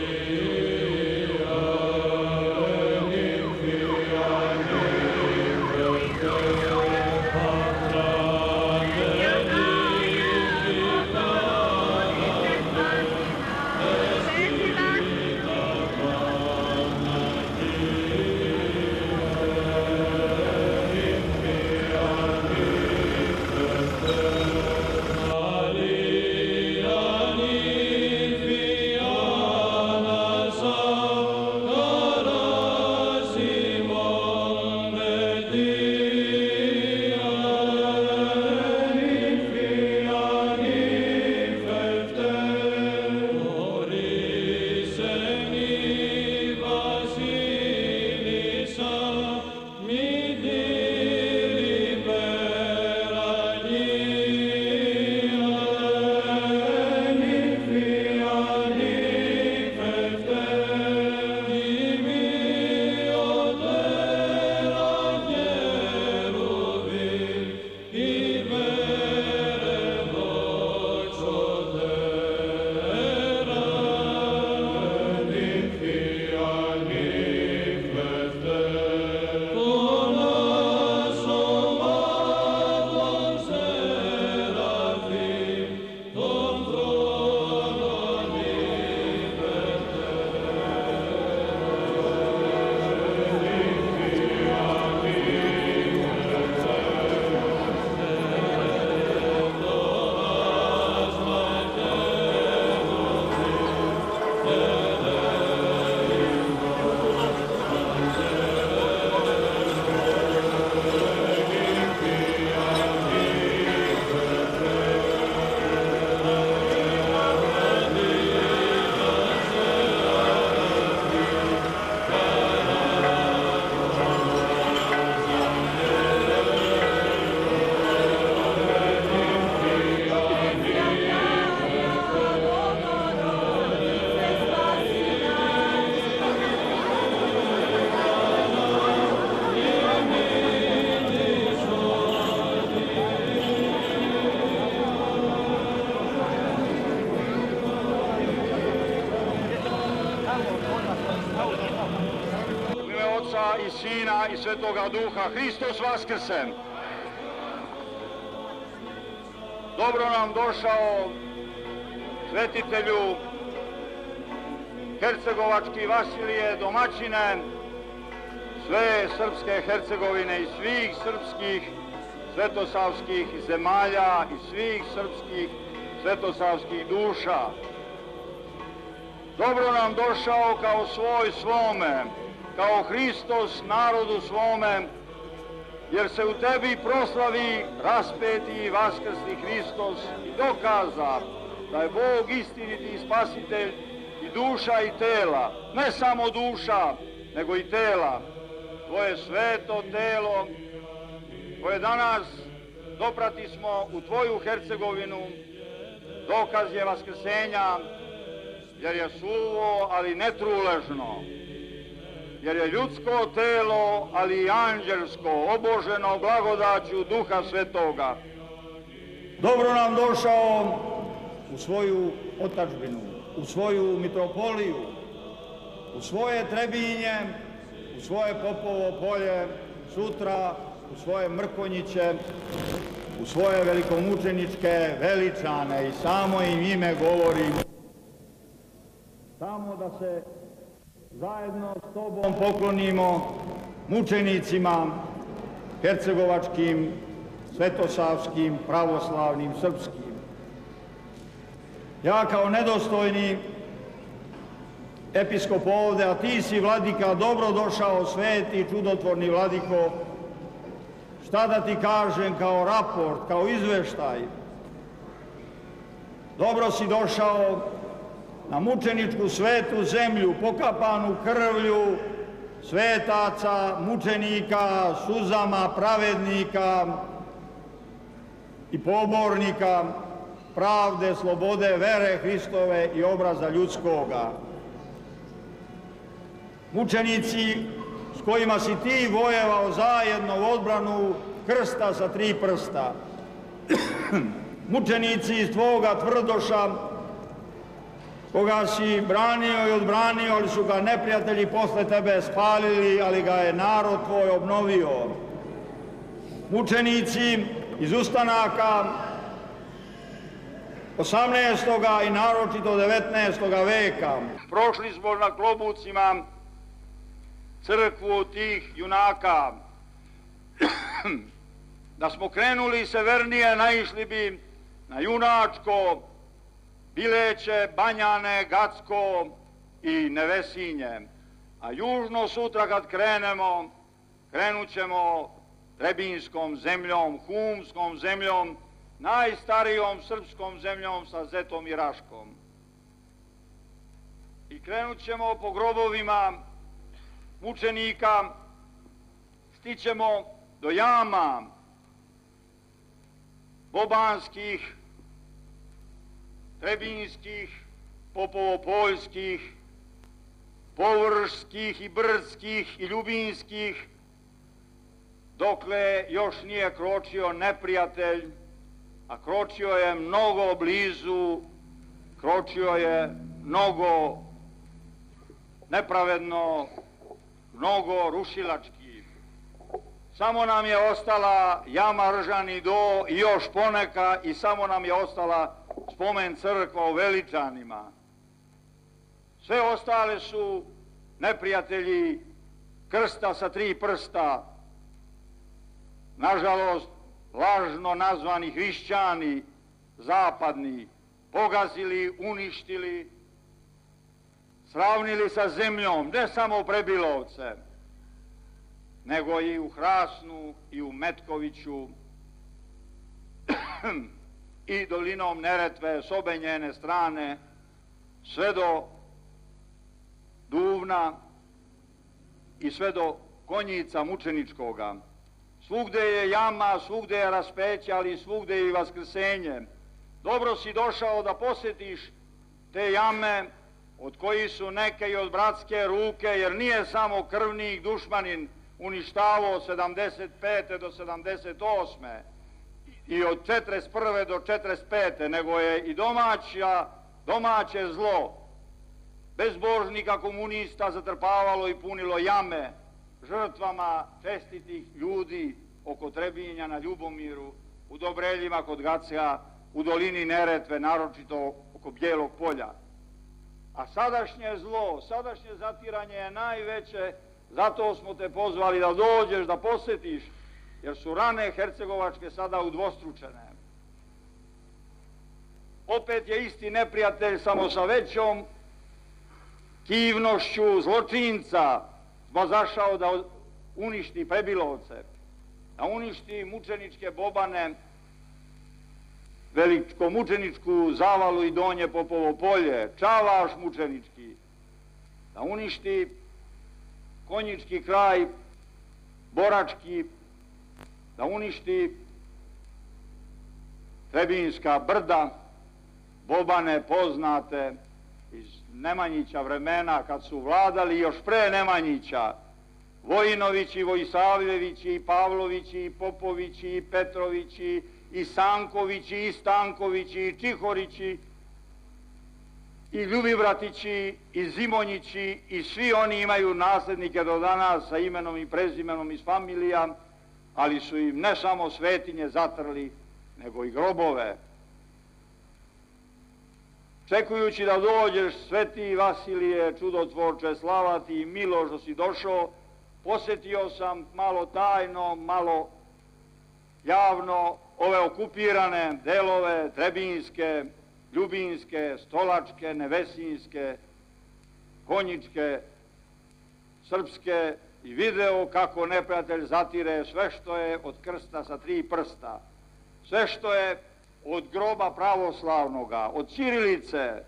Deus. Oca i Svetoga Duha. Hristos Vaskrsen! Dobro nam došao svetitelju Hercegovački Vasilije domaćine, sve srpske Hercegovine i svih srpskih svetosavskih zemalja i svih srpskih svetosavskih duša. Dobro nam došao kao svoj svome, kao Hristos narodu svome, jer se u tebi proslavi raspeti i vaskrsni Hristos i dokaza da je Bog istiniti spasitelj i duša i tela, ne samo duša, nego i tela. Tvoje sveto telo koje danas doprati smo u Tvoju Hercegovinu, dokaz je vaskrsenja, jer je suvo, ali netruležno, jer je ljudsko telo, ali i anđelsko, oboženo blagodaću Duha Svetoga. Dobro nam došao u svoju otačbinu, u svoju mitropoliju, u svoje Trebinje, u svoje Popovo polje, sutra u svoje Mrkonjiće, u svoje velikomučeničke veličane i samo im ime govorim. Samo da se zajedno s tobom poklonimo mučenicima hercegovačkim, svetosavskim, pravoslavnim, srpskim. Ja kao nedostojni episkop ovde, a ti si vladika, dobro došao sveti, čudotvorni vladiko, šta da ti kažem kao raport, kao izveštaj. Dobro si došao na mučeničku svetu zemlju, pokapanu krvlju svetaca, mučenika, suzama, pravednika i pobornika pravde, slobode, vere Hristove i obraza ljudskoga. Mučenici s kojima si ti vojevao zajedno u odbranu krsta sa tri prsta. Mučenici iz tvoga tvrdoša, koga si branio i odbranio, ali su ga neprijatelji posle tebe spalili, ali ga je narod tvoj obnovio. Mučenici iz ustanaka 18. i naročito 19. veka. Prošli smo na klobucima crkvu tih junaka. da smo krenuli severnije, naišli bi na junačko, bileće, banjane, gacko i nevesinje. A južno sutra kad krenemo, krenut ćemo Trebinskom zemljom, Humskom zemljom, najstarijom srpskom zemljom sa Zetom i Raškom. I krenut ćemo po grobovima mučenika, stićemo do jama bobanskih, trebinskih, popovopoljskih, površskih i brdskih i ljubinskih, dokle još nije kročio neprijatelj, a kročio je mnogo blizu, kročio je mnogo nepravedno, mnogo rušilački. Samo nam je ostala jama Ržani do i još poneka i samo nam je ostala spomen crkva u Veličanima. Sve ostale su neprijatelji krsta sa tri prsta. Nažalost, lažno nazvani hrišćani, zapadni, pogazili, uništili, sravnili sa zemljom, ne samo Prebilovce, nego i u Hrasnu i u Metkoviću i dolinom Neretve s obe njene strane, sve do Duvna i sve do konjica mučeničkoga. Svugde je jama, svugde je raspeće, ali svugde je i vaskrsenje. Dobro si došao da posjetiš te jame od koji su neke i od bratske ruke, jer nije samo krvnik dušmanin uništavao 75. do 78. i od 41. do 45. nego je i domaća, domaće zlo bezbožnika komunista zatrpavalo i punilo jame žrtvama čestitih ljudi oko Trebinja na Ljubomiru, u Dobreljima kod Gacea, u dolini Neretve, naročito oko Bijelog polja. A sadašnje zlo, sadašnje zatiranje je najveće, zato smo te pozvali da dođeš, da posjetiš, jer su rane Hercegovačke sada udvostručene. Opet je isti neprijatelj, samo sa većom kivnošću zločinca, zašao da uništi prebilovce, da uništi mučeničke bobane, veliko mučeničku zavalu i donje popovo polje, čavaš mučenički, da uništi konjički kraj, borački, da uništi Trebinska brda, bobane poznate iz Nemanjića vremena kad su vladali još pre Nemanjića, Vojinovići, Vojsavljevići, Pavlovići, Popovići, i Petrovići, i Sankovići, i Stankovići, i Čihorići, i Ljubivratići, i Zimonjići, i svi oni imaju nasljednike do danas sa imenom i prezimenom iz familija, ali su im ne samo svetinje zatrli, nego i grobove. Čekujući da dođeš, sveti Vasilije, čudotvorče, slava ti i milo što si došao, posjetio sam malo tajno, malo javno ove okupirane delove Trebinske, Ljubinske, Stolačke, Nevesinske, Konjičke, Srpske i video kako neprijatelj zatire sve što je od krsta sa tri prsta, sve što je od groba pravoslavnoga, od Čirilice,